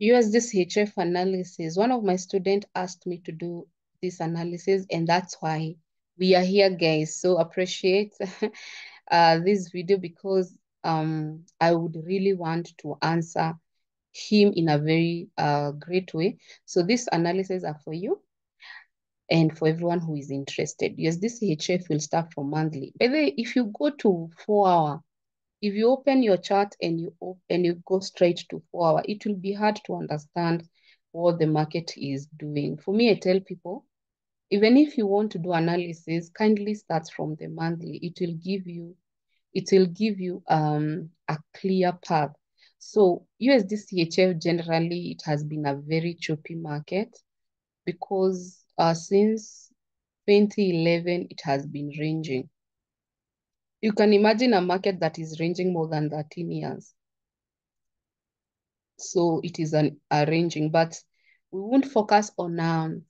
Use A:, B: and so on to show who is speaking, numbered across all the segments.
A: USD analysis. One of my students asked me to do this analysis, and that's why we are here, guys. So appreciate uh, this video because um, I would really want to answer him in a very uh, great way. So this analysis are for you and for everyone who is interested. Yes, this HF will start from monthly. By the way, if you go to four hour, if you open your chart and you and you go straight to four hour, it will be hard to understand what the market is doing. For me, I tell people, even if you want to do analysis, kindly start from the monthly. It will give you, it will give you um, a clear path. So USD CHF generally, it has been a very choppy market because uh, since 2011, it has been ranging. You can imagine a market that is ranging more than 13 years. So it is an arranging, but we won't focus on um,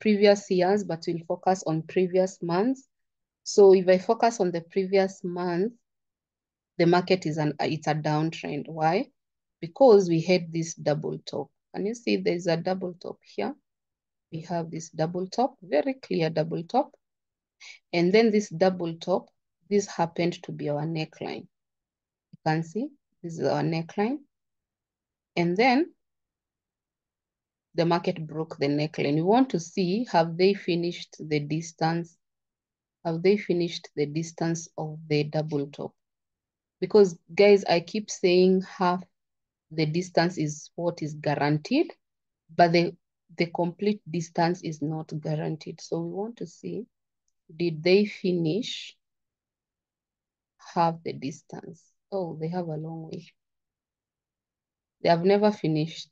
A: previous years, but we'll focus on previous months. So if I focus on the previous month, the market is an it's a downtrend. Why? Because we had this double top. Can you see there's a double top here? We have this double top, very clear double top. And then this double top this happened to be our neckline. You can see this is our neckline. And then the market broke the neckline. We want to see, have they finished the distance? Have they finished the distance of the double top? Because guys, I keep saying half the distance is what is guaranteed, but the, the complete distance is not guaranteed. So we want to see, did they finish half the distance. Oh, they have a long way. They have never finished.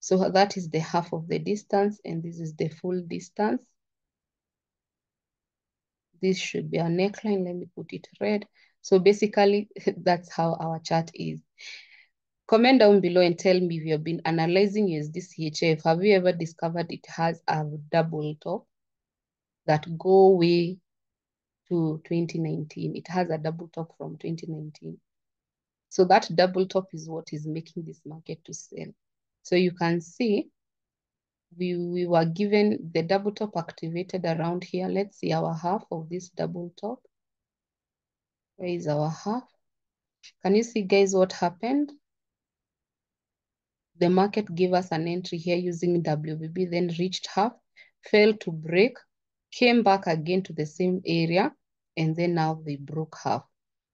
A: So that is the half of the distance, and this is the full distance. This should be a neckline. Let me put it red. So basically, that's how our chart is. Comment down below and tell me if you've been analyzing USD Have you ever discovered it has a double top that go way to 2019. It has a double top from 2019. So that double top is what is making this market to sell. So you can see we, we were given the double top activated around here. Let's see our half of this double top. Where is our half? Can you see guys what happened? The market gave us an entry here using WBB, then reached half, failed to break, came back again to the same area, and then now they broke half.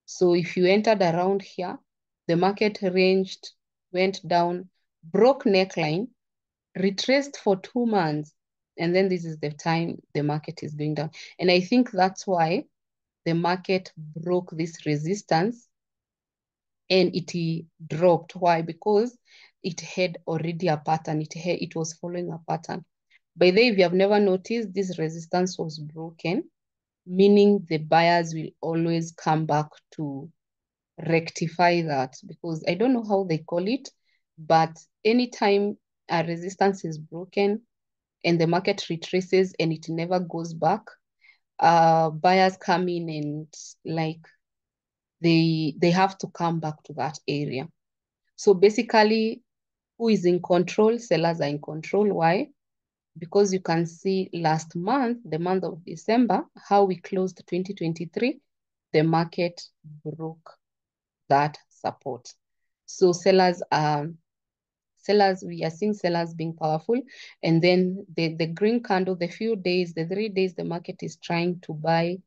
A: So if you entered around here, the market ranged, went down, broke neckline, retraced for two months, and then this is the time the market is going down. And I think that's why the market broke this resistance and it dropped. Why? Because it had already a pattern. It, had, it was following a pattern. By the way, if you have never noticed, this resistance was broken, meaning the buyers will always come back to rectify that because I don't know how they call it, but anytime a resistance is broken and the market retraces and it never goes back, uh, buyers come in and like they they have to come back to that area. So basically, who is in control? Sellers are in control. Why? Because you can see last month, the month of December, how we closed 2023, the market broke that support. So sellers are, sellers, we are seeing sellers being powerful. And then the, the green candle, the few days, the three days the market is trying to buy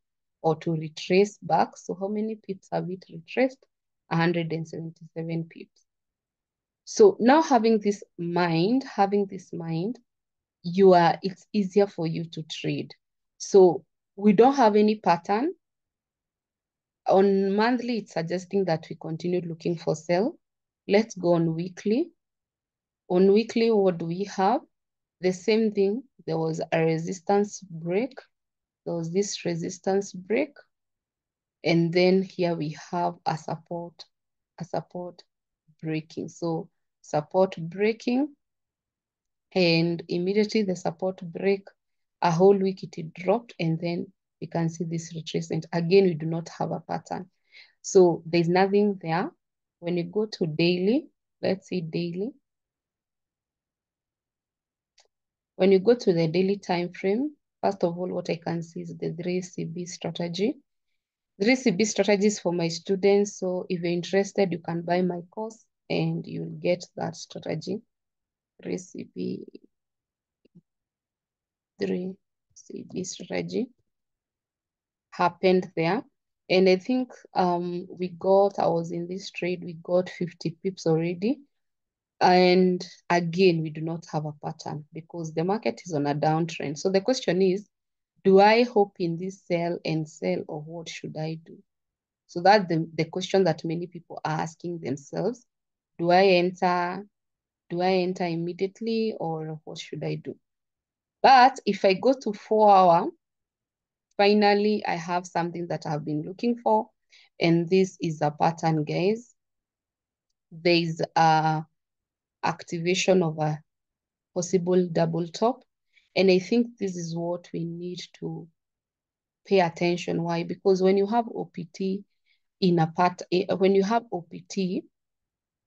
A: or to retrace back. So how many pips have it retraced? 177 pips. So now having this mind, having this mind, you are it's easier for you to trade. So we don't have any pattern. On monthly, it's suggesting that we continue looking for sell. Let's go on weekly. On weekly, what do we have? The same thing. There was a resistance break. There was this resistance break. And then here we have a support, a support breaking. So support breaking, and immediately the support break, a whole week it dropped, and then we can see this retracement. Again, we do not have a pattern. So there's nothing there. When you go to daily, let's see daily. When you go to the daily time frame, first of all, what I can see is the 3CB strategy. 3CB strategies for my students. So if you're interested, you can buy my course and you'll get that strategy. 3CB, 3CB strategy happened there. And I think um, we got, I was in this trade, we got 50 pips already. And again, we do not have a pattern because the market is on a downtrend. So the question is, do I hope in this sell and sell or what should I do? So that's the, the question that many people are asking themselves. Do I enter? Do I enter immediately or what should I do? But if I go to four hour, finally, I have something that I've been looking for. And this is a pattern, guys. There is a activation of a possible double top. And I think this is what we need to pay attention. Why? Because when you have OPT in a part, eh, when you have OPT,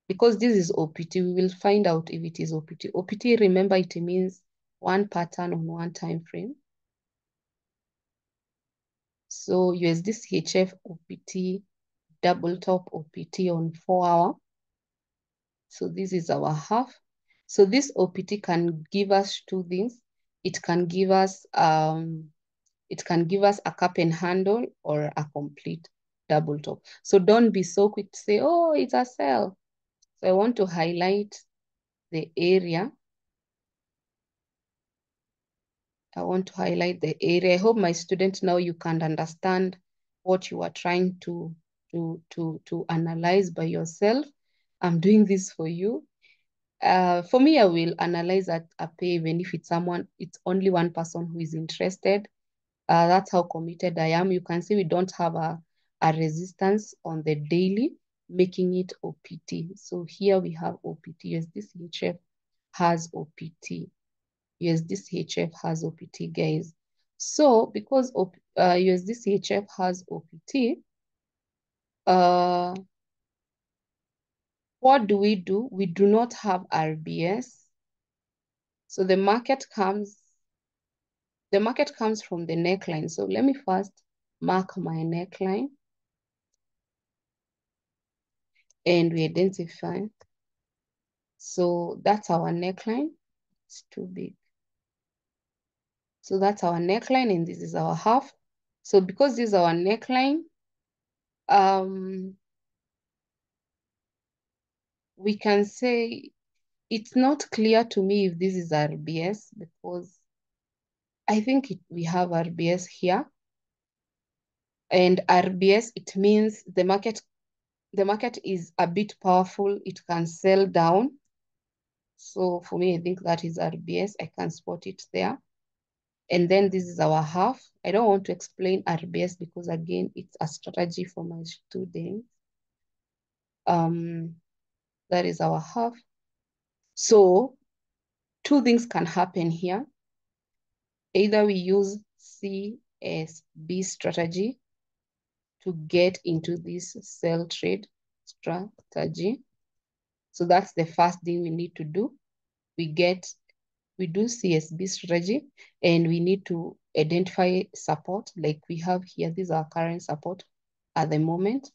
A: because this is OPT, we will find out if it is OPT. OPT, remember, it means one pattern on one time frame. So USD CHF OPT, double top OPT on four hour. So this is our half. So this OPT can give us two things. It can give us um, it can give us a cup and handle or a complete double top. So don't be so quick to say, oh, it's a sell. So I want to highlight the area. I want to highlight the area. I hope my students now you can understand what you are trying to, to, to, to analyze by yourself. I'm doing this for you. Uh, for me, I will analyze at a pay even if it's someone, it's only one person who is interested. Uh, that's how committed I am. You can see we don't have a, a resistance on the daily, making it OPT. So here we have OPT. Yes, this HF has OPT. Yes, this HF has OPT, guys. So because uh, USD CHF has OPT, uh, what do we do? We do not have RBS. So the market comes, the market comes from the neckline. So let me first mark my neckline. And we identify. So that's our neckline. It's too big. So that's our neckline and this is our half. So because this is our neckline, um, we can say it's not clear to me if this is RBS because I think it, we have RBS here. And RBS, it means the market, the market is a bit powerful. It can sell down. So for me, I think that is RBS. I can spot it there. And then this is our half. I don't want to explain RBS because again, it's a strategy for my students. Um, that is our half. So two things can happen here. Either we use CSB strategy to get into this sell trade strategy. So that's the first thing we need to do. We get, we do CSB strategy and we need to identify support like we have here. These are current support at the moment.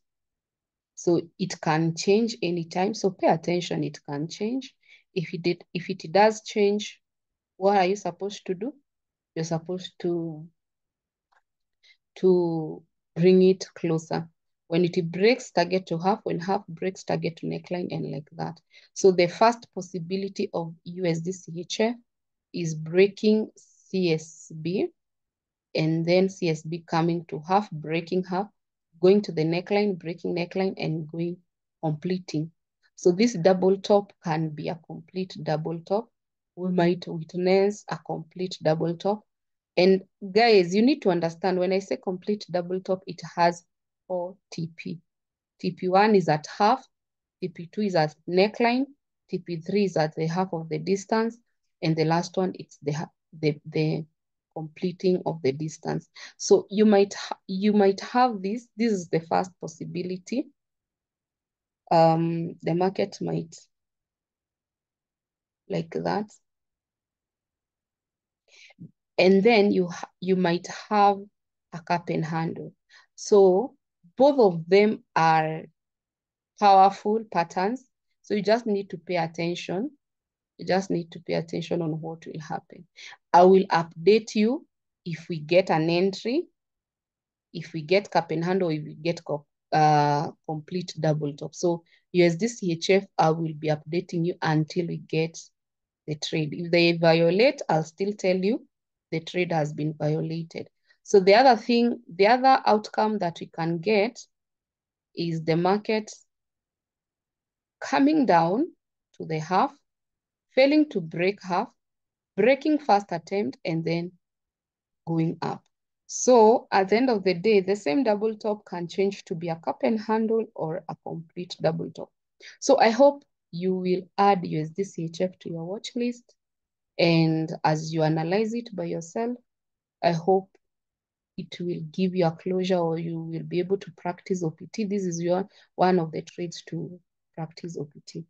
A: So it can change anytime. So pay attention, it can change. If it did, if it does change, what are you supposed to do? You're supposed to, to bring it closer. When it breaks target to half, when half breaks target to neckline and like that. So the first possibility of USD CHF is breaking CSB and then CSB coming to half, breaking half, going to the neckline, breaking neckline, and going completing. So this double top can be a complete double top. We might witness a complete double top. And guys, you need to understand when I say complete double top, it has four TP. TP1 is at half, TP2 is at neckline, TP3 is at the half of the distance, and the last one, it's the, the, the completing of the distance. So you might you might have this. This is the first possibility. Um, the market might like that. And then you you might have a cup and handle. So both of them are powerful patterns. So you just need to pay attention. You just need to pay attention on what will happen. I will update you if we get an entry, if we get cup and handle, if we get uh, complete double top. So USD CHF, I will be updating you until we get the trade. If they violate, I'll still tell you the trade has been violated. So the other thing, the other outcome that we can get is the market coming down to the half, failing to break half, breaking first attempt, and then going up. So at the end of the day, the same double top can change to be a cup and handle or a complete double top. So I hope you will add USD CHF to your watch list. And as you analyze it by yourself, I hope it will give you a closure or you will be able to practice OPT. This is your one of the trades to practice OPT.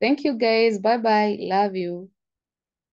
A: Thank you guys. Bye-bye. Love you.